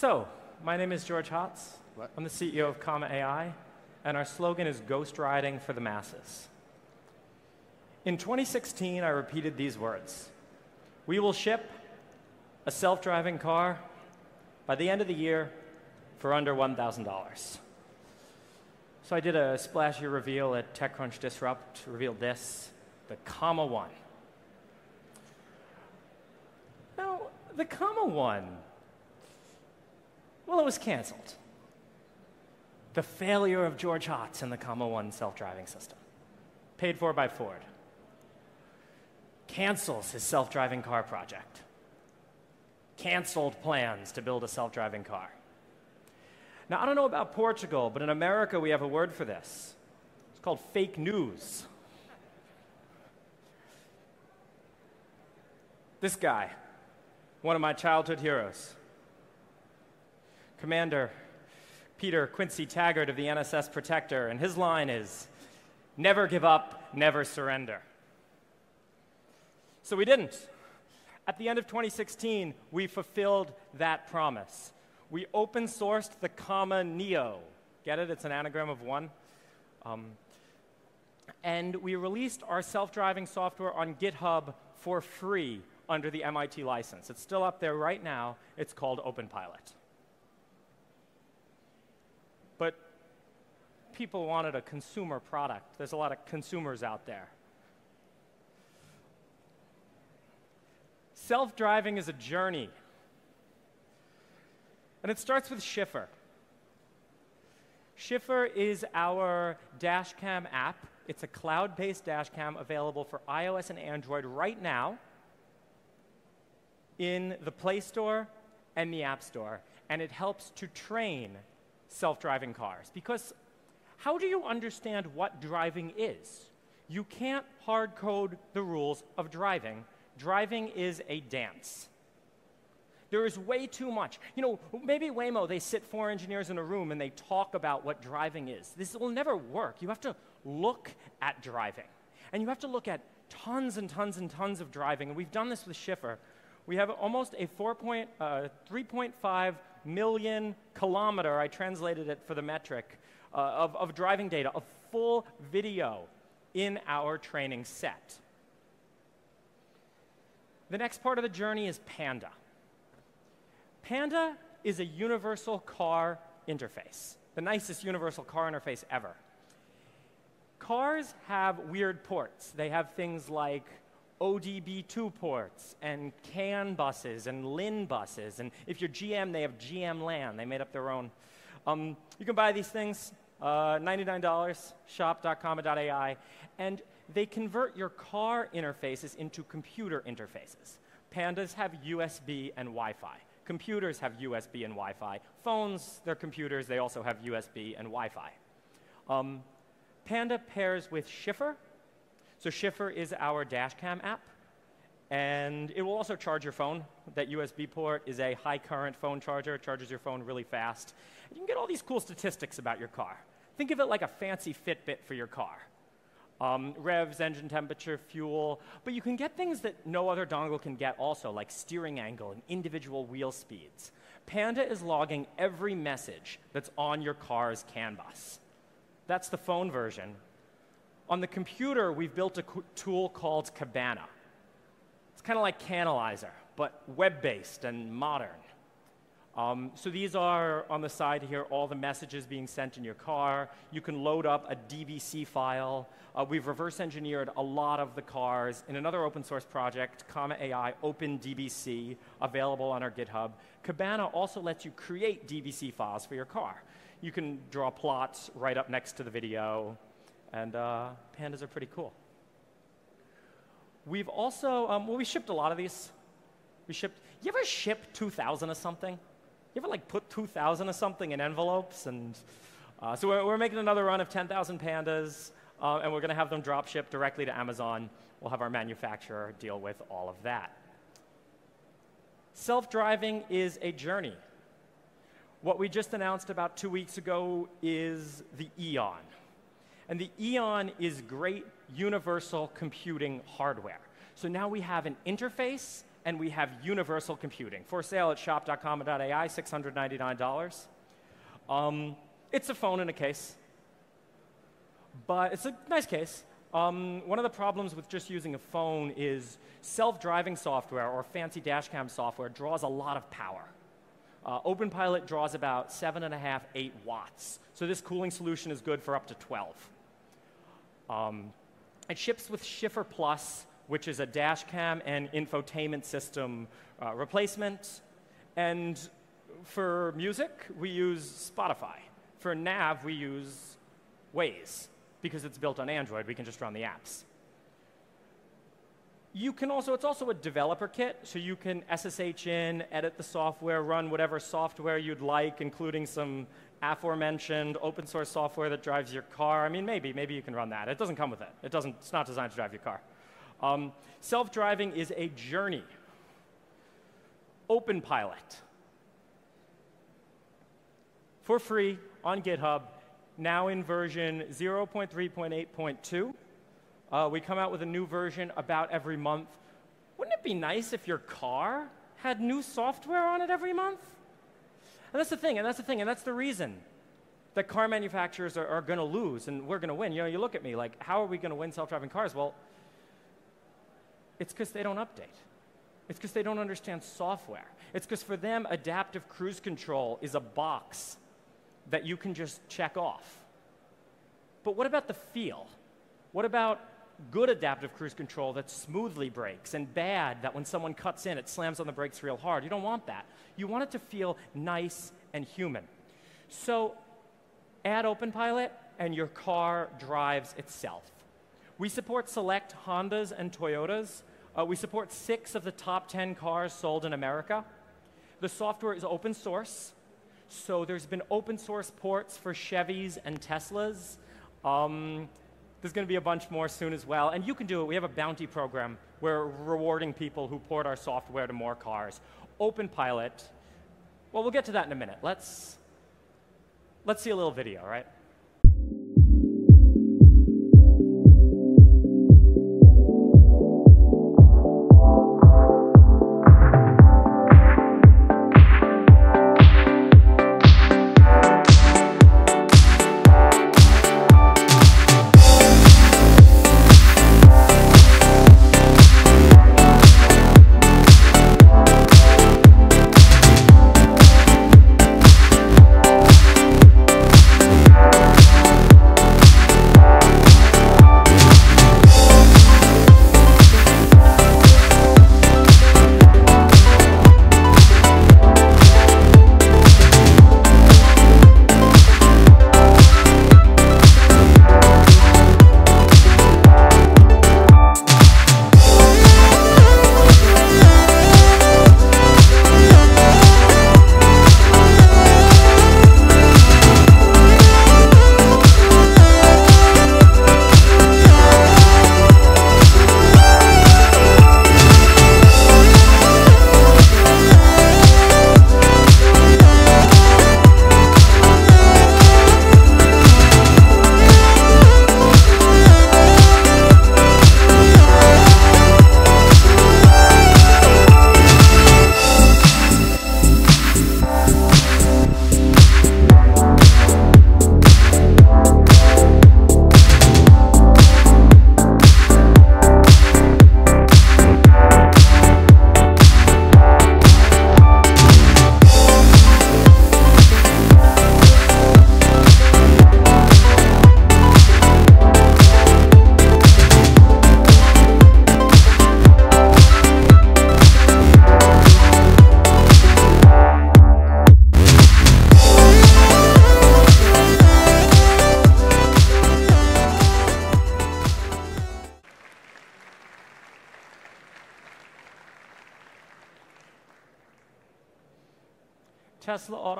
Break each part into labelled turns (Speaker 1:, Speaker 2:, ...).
Speaker 1: So, my name is George Hotz.
Speaker 2: What?
Speaker 1: I'm the CEO of Comma AI, and our slogan is Ghost Riding for the Masses. In 2016, I repeated these words We will ship a self driving car by the end of the year for under $1,000. So I did a splashy reveal at TechCrunch Disrupt, revealed this the Comma One. Now, the Comma One, well, it was canceled. The failure of George Hotz and the Comma One self driving system, paid for by Ford, cancels his self driving car project, canceled plans to build a self driving car. Now, I don't know about Portugal, but in America we have a word for this. It's called fake news. This guy, one of my childhood heroes, Commander Peter Quincy Taggart of the NSS Protector, and his line is never give up, never surrender. So we didn't. At the end of 2016, we fulfilled that promise. We open sourced the comma Neo. Get it? It's an anagram of one. Um, and we released our self driving software on GitHub for free under the MIT license. It's still up there right now. It's called OpenPilot. But people wanted a consumer product. There's a lot of consumers out there. Self driving is a journey. And it starts with Chffr. Chffr is our dashcam app. It's a cloud based dashcam available for iOS and Android right now in the Play Store and the App Store. And it helps to train self driving cars. Because how do you understand what driving is? You can't hard code the rules of driving. Driving is a dance. There is way too much. You know, maybe Waymo, they sit four engineers in a room and they talk about what driving is. This will never work. You have to look at driving. And you have to look at tons and tons and tons of driving. And we've done this with Chffr. We have almost a 4 point, uh, 3.5 million kilometer, I translated it for the metric, uh, of, of driving data, a full video in our training set. The next part of the journey is Panda. Panda is a universal car interface, the nicest universal car interface ever. Cars have weird ports. They have things like ODB2 ports and CAN buses and LIN buses. And if you're GM, they have GM LAN. They made up their own. Um, you can buy these things, uh, $99, shop.comma.ai, and they convert your car interfaces into computer interfaces. Pandas have USB and Wi Fi. Computers have USB and Wi Fi. Phones, they're computers, they also have USB and Wi Fi. Um, Panda pairs with Chffr. So, Chffr is our dashcam app, and it will also charge your phone. That USB port is a high current phone charger, it charges your phone really fast. You can get all these cool statistics about your car. Think of it like a fancy Fitbit for your car. Um, revs, engine temperature, fuel, but you can get things that no other dongle can get also, like steering angle and individual wheel speeds. Panda is logging every message that's on your car's CAN bus. That's the phone version. On the computer, we've built a tool called Cabana. It's kind of like CANalyzer, but web based and modern. Um, so these are on the side here all the messages being sent in your car. You can load up a DBC file. Uh, we've reverse engineered a lot of the cars in another open source project, Comma AI OpenDBC, available on our GitHub. Cabana also lets you create DBC files for your car. You can draw plots right up next to the video, and uh, pandas are pretty cool. We've also, um, well, we shipped a lot of these. We shipped, you ever ship 2,000 of something? You ever like put 2,000 of something in envelopes? And uh, so we're, we're, making another run of 10,000 pandas, uh, and we're going to have them drop ship directly to Amazon. We'll have our manufacturer deal with all of that. Self driving is a journey. What we just announced about two weeks ago is the Eon. And the Eon is great universal computing hardware. So now we have an interface and we have universal computing. For sale at shop.comma.ai, $699. Um, it's a phone in a case, but it's a nice case. Um, one of the problems with just using a phone is self-driving software or fancy dashcam software draws a lot of power. Uh, OpenPilot draws about seven and a half, eight watts. So this cooling solution is good for up to 12. Um, it ships with Chffr Plus, which is a dashcam and infotainment system uh, replacement. And for music, we use Spotify. For nav, we use Waze because it's built on Android, we can just run the apps. You can also, it's also a developer kit, so you can SSH in, edit the software, run whatever software you'd like, including some aforementioned open source software that drives your car. I mean, maybe, maybe you can run that. It doesn't come with it. It doesn't, it's not designed to drive your car. Um, Self-driving is a journey. Open Pilot. For free on GitHub, now in version 0.3.8.2. Uh, we come out with a new version about every month. Wouldn't it be nice if your car had new software on it every month? And that's the thing, and that's the thing, and that's the reason that car manufacturers are, are going to lose and we're going to win. You know, you look at me like, how are we going to win self-driving cars? Well, it's because they don't update. It's because they don't understand software. It's because for them, adaptive cruise control is a box that you can just check off. But what about the feel? What about good adaptive cruise control that smoothly brakes and bad that when someone cuts in, it slams on the brakes real hard? You don't want that. You want it to feel nice and human. So add OpenPilot and your car drives itself. We support select Hondas and Toyotas. Uh, we support six of the top 10 cars sold in America. The software is open source. So there's been open source ports for Chevys and Teslas. Um, there's going to be a bunch more soon as well. And you can do it. We have a bounty program. We're rewarding people who port our software to more cars. Open Pilot. Well, we'll get to that in a minute. Let's, let's see a little video, right?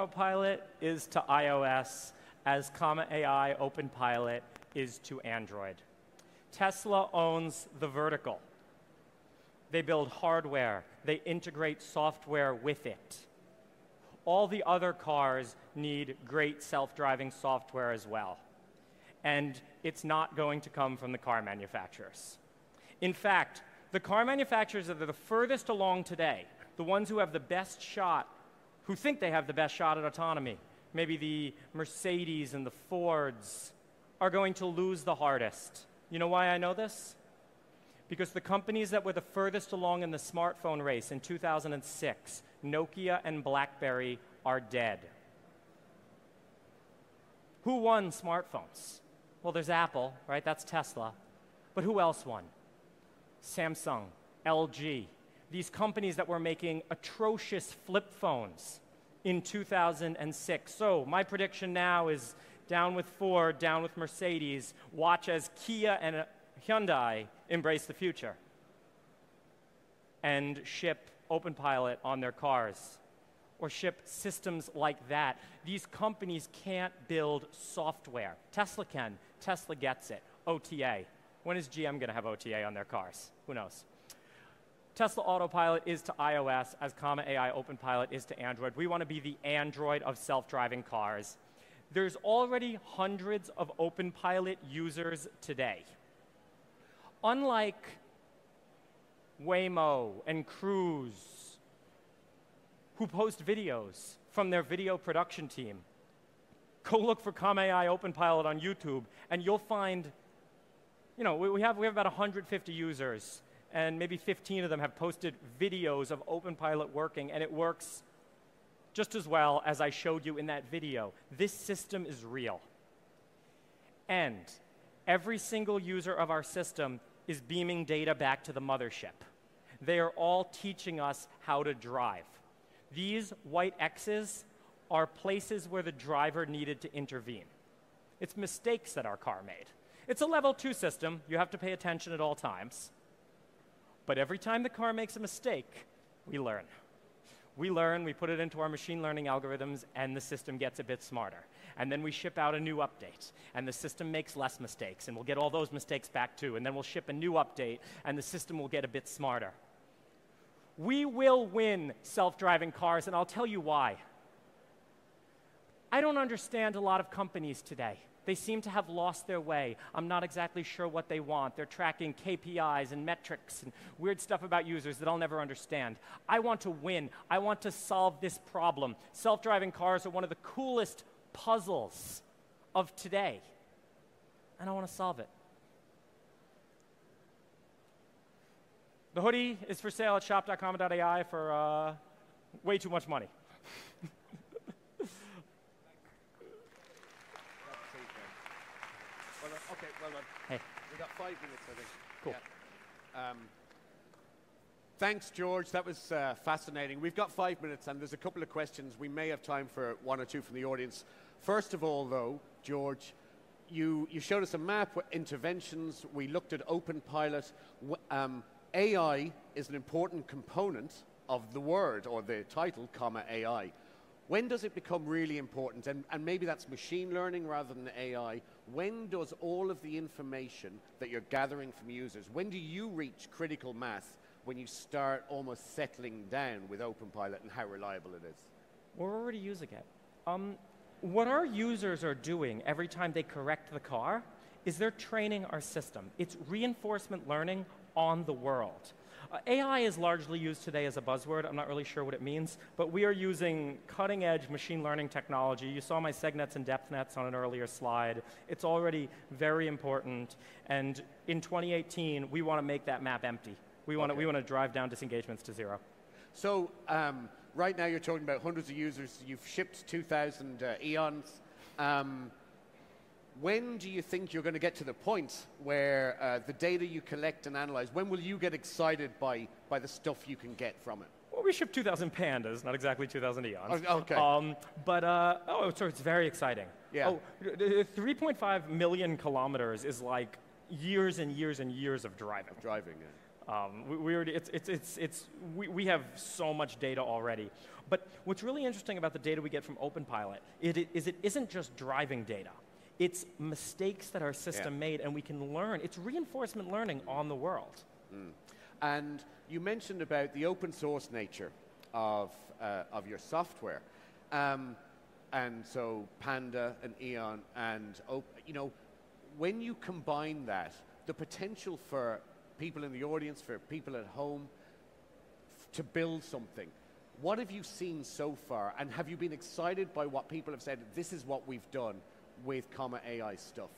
Speaker 1: Autopilot is to iOS as Comma AI OpenPilot is to Android. Tesla owns the vertical. They build hardware, they integrate software with it. All the other cars need great self driving software as well. And it's not going to come from the car manufacturers. In fact, The car manufacturers that are the furthest along today, the ones who have the best shot, who think they have the best shot at autonomy, maybe the Mercedes and the Fords, are going to lose the hardest. You know why I know this? Because the companies that were the furthest along in the smartphone race in 2006, Nokia and BlackBerry, are dead. Who won smartphones? Well, there's Apple, right? That's Tesla. But who else won? Samsung, LG, these companies that were making atrocious flip phones in 2006. So, my prediction now is down with Ford, down with Mercedes. Watch as Kia and uh, Hyundai embrace the future and ship OpenPilot on their cars or ship systems like that. These companies can't build software. Tesla can. Tesla gets it. OTA. When is GM going to have OTA on their cars? Who knows? Tesla Autopilot is to iOS as Comma AI OpenPilot is to Android. We want to be the Android of self-driving cars. There's already hundreds of OpenPilot users today. Unlike Waymo and Cruise, who post videos from their video production team, go look for Comma AI OpenPilot on YouTube, and you'll find, you know, we, have, we have about 150 users, and maybe 15 of them have posted videos of OpenPilot working, and it works just as well as I showed you in that video. This system is real. And every single user of our system is beaming data back to the mothership. They are all teaching us how to drive. These white X's are places where the driver needed to intervene. It's mistakes that our car made. It's a level two system. You have to pay attention at all times. But every time the car makes a mistake, we learn. We learn, we put it into our machine learning algorithms, and the system gets a bit smarter. And then we ship out a new update, and the system makes less mistakes, and we'll get all those mistakes back too. And then we'll ship a new update, and the system will get a bit smarter. We will win self driving cars, and I'll tell you why. I don't understand a lot of companies today. They seem to have lost their way. I'm not exactly sure what they want. They're tracking KPIs and metrics and weird stuff about users that I'll never understand. I want to win. I want to solve this problem. Self driving cars are one of the coolest puzzles of today, and I want to solve it. The hoodie is for sale at shop.comma.ai for uh, way too much money.
Speaker 2: Well done.
Speaker 1: Hey.
Speaker 2: We've got five minutes, I think.
Speaker 1: Cool.
Speaker 2: Yeah. Um, thanks, George. That was uh, fascinating. We've got five minutes, and there's a couple of questions. We may have time for one or two from the audience. First of all, though, George, you, you showed us a map with interventions. We looked at OpenPilot. Um, AI is an important component of the word or the title, comma AI. When does it become really important? And, and maybe that's machine learning rather than AI. When does all of the information that you're gathering from users, when do you reach critical mass when you start almost settling down with OpenPilot and how reliable it is?
Speaker 1: We're already using it. Um, what our users are doing every time they correct the car is they're training our system. It's reinforcement learning on the world. Uh, AI is largely used today as a buzzword. I'm not really sure what it means, but we are using cutting edge machine learning technology. You saw my segnets and depth nets on an earlier slide. It's already very important. And in 2018, we want to make that map empty. We want, okay. to, we want to drive down disengagements to zero.
Speaker 2: So, um, right now you're talking about hundreds of users. You've shipped 2,000 uh, eons. Um, when do you think you're going to get to the point where uh, the data you collect and analyze, when will you get excited by, by the stuff you can get from it?
Speaker 1: Well, we ship 2,000 pandas, not exactly 2,000 eons.
Speaker 2: Oh, okay. Um,
Speaker 1: but, uh, oh, so it's very exciting.
Speaker 2: Yeah. Oh,
Speaker 1: 3.5 million kilometers is like years and years and years of driving.
Speaker 2: Driving, yeah.
Speaker 1: Um, we, we, already, it's, it's, it's, it's, we, we have so much data already. But what's really interesting about the data we get from OpenPilot it, it, is it isn't just driving data. It's mistakes that our system yeah. made, and we can learn. It's reinforcement learning on the world. Mm.
Speaker 2: And you mentioned about the open source nature of, uh, of your software. Um, and so Panda and Eon and, you know, when you combine that, the potential for people in the audience, for people at home, f- to build something. What have you seen so far, and have you been excited by what people have said? This is what we've done with Comma AI stuff.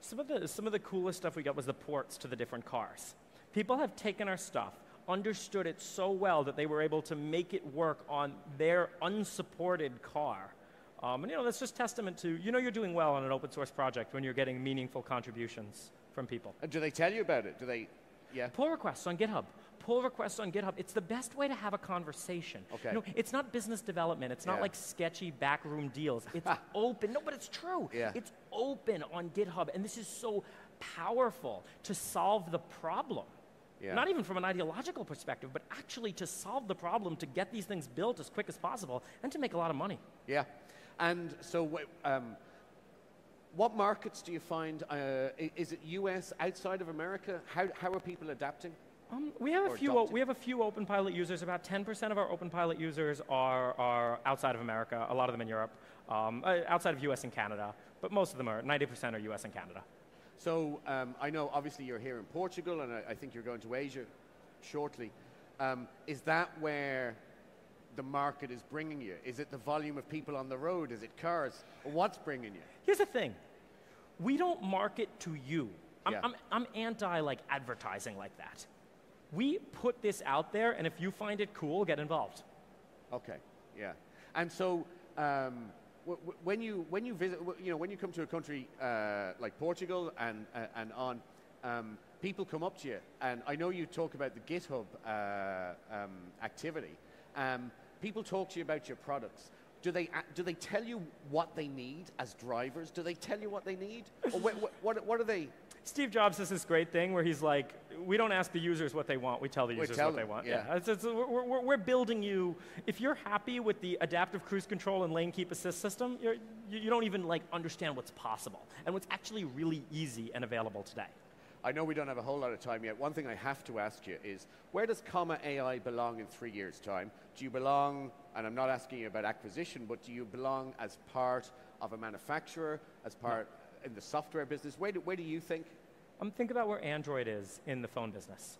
Speaker 1: Some of the some of the coolest stuff we got was the ports to the different cars. People have taken our stuff, understood it so well that they were able to make it work on their unsupported car. Um, and you know that's just testament to you know you're doing well on an open source project when you're getting meaningful contributions from people.
Speaker 2: And do they tell you about it? Do they? Yeah.
Speaker 1: Pull requests on GitHub. Pull requests on GitHub. It's the best way to have a conversation.
Speaker 2: Okay.
Speaker 1: You know, it's not business development. It's not
Speaker 2: Yeah.
Speaker 1: like sketchy backroom deals. It's open. No, but it's true.
Speaker 2: Yeah.
Speaker 1: It's open on GitHub, and this is so powerful to solve the problem.
Speaker 2: Yeah.
Speaker 1: Not even from an ideological perspective, but actually to solve the problem, to get these things built as quick as possible, and to make a lot of money.
Speaker 2: Yeah. And so, um, what markets do you find? Uh, is it US outside of America? How, how are people adapting?
Speaker 1: Um, we have a few.
Speaker 2: adopted.
Speaker 1: we have a few Open Pilot users. About 10% of our Open Pilot users are, are outside of America. A lot of them in Europe, um, uh, outside of U.S. and Canada. But most of them are 90% are U.S. and Canada.
Speaker 2: So um, I know obviously you're here in Portugal, and I, I think you're going to Asia shortly. Um, is that where the market is bringing you? Is it the volume of people on the road? Is it cars? What's bringing you?
Speaker 1: Here's the thing: we don't market to you. I'm,
Speaker 2: Yeah.
Speaker 1: I'm, I'm anti like advertising like that. We put this out there, and if you find it cool, get involved.
Speaker 2: Okay, yeah. And so, um, when you when you visit, you know, when you come to a country uh, like Portugal and uh, and on, um, people come up to you, and I know you talk about the GitHub uh, um, activity. Um, people talk to you about your products. Do they do they tell you what they need as drivers? Do they tell you what they need, or wh- wh- what what are they?
Speaker 1: Steve Jobs has this great thing where he's like, we don't ask the users what they want, we tell the users
Speaker 2: tell
Speaker 1: what they want.
Speaker 2: yeah.
Speaker 1: It's, it's, we're, we're, we're building you. If you're happy with the adaptive cruise control and lane keep assist system, you're, you, you don't even like understand what's possible and what's actually really easy and available today.
Speaker 2: I know we don't have a whole lot of time yet. One thing I have to ask you is where does comma AI belong in three years' time? Do you belong, and I'm not asking you about acquisition, but do you belong as part of a manufacturer, as part in the software business? Where do, where do you think?
Speaker 1: I'm thinking about where Android is in the phone business.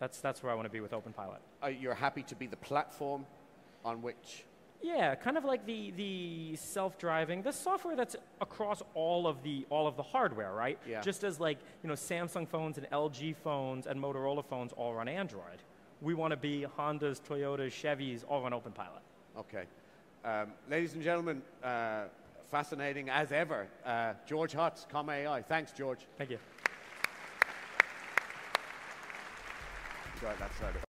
Speaker 1: That's, that's where I want to be with OpenPilot.
Speaker 2: Uh, you're happy to be the platform on which.
Speaker 1: Yeah, kind of like the, the self-driving, the software that's across all of the all of the hardware, right?
Speaker 2: Yeah.
Speaker 1: Just as like you know Samsung phones and LG phones and Motorola phones all run Android, we want to be Hondas, Toyotas, Chevys all run OpenPilot.
Speaker 2: Okay. Um, ladies and gentlemen, uh, fascinating as ever. Uh, George Hotz, comma AI. Thanks, George.
Speaker 1: Thank you.
Speaker 2: Right, that's right.